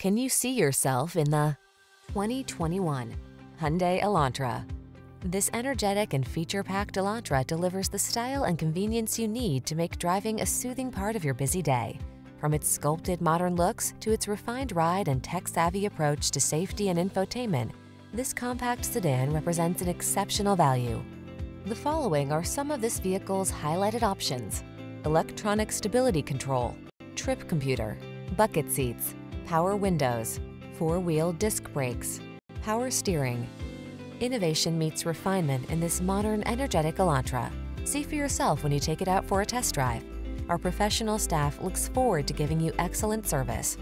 Can you see yourself in the 2021 Hyundai Elantra? This energetic and feature-packed Elantra delivers the style and convenience you need to make driving a soothing part of your busy day. From its sculpted modern looks to its refined ride and tech-savvy approach to safety and infotainment, this compact sedan represents an exceptional value. The following are some of this vehicle's highlighted options. Electronic stability control, trip computer, bucket seats, power windows, four-wheel disc brakes, power steering. Innovation meets refinement in this modern, energetic Elantra. See for yourself when you take it out for a test drive. Our professional staff looks forward to giving you excellent service.